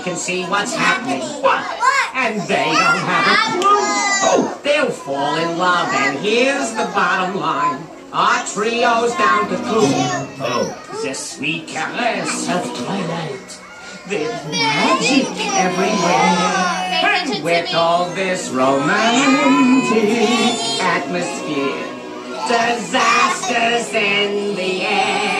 can see what's happening. What? And they don't have a clue. Oh, they'll fall in love, and here's the bottom line. Our trio's down to two. Oh, the sweet caress of twilight. There's magic everywhere. And with all this romantic atmosphere, disasters in the air.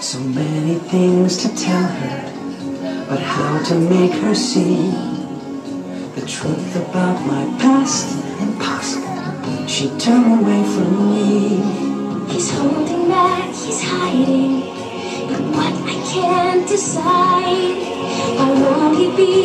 So many things to tell her, but how to make her see the truth about my past impossible. She turned away from me. He's holding back, he's hiding. But what I can't decide. Why won't he be